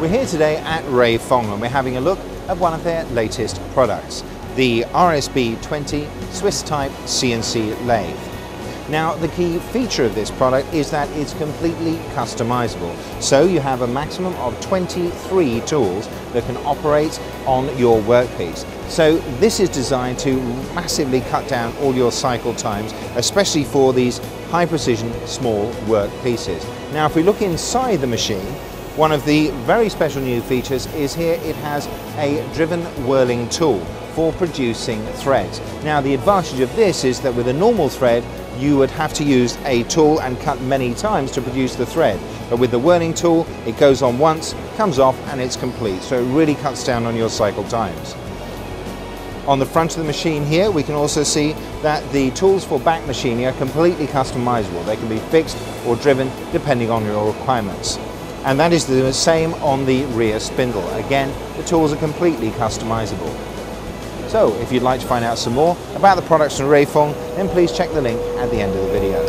We're here today at Ray Feng and we're having a look at one of their latest products, the RSB 20 Swiss type CNC lathe. Now the key feature of this product is that it's completely customizable. So you have a maximum of 23 tools that can operate on your workpiece. So this is designed to massively cut down all your cycle times, especially for these high precision small work pieces. Now if we look inside the machine, one of the very special new features is here it has a driven whirling tool for producing threads. Now the advantage of this is that with a normal thread you would have to use a tool and cut many times to produce the thread. But with the whirling tool it goes on once, comes off and it's complete. So it really cuts down on your cycle times. On the front of the machine here we can also see that the tools for back machining are completely customizable. They can be fixed or driven depending on your requirements. And that is the same on the rear spindle. Again, the tools are completely customizable. So if you'd like to find out some more about the products from Ray Feng, then please check the link at the end of the video.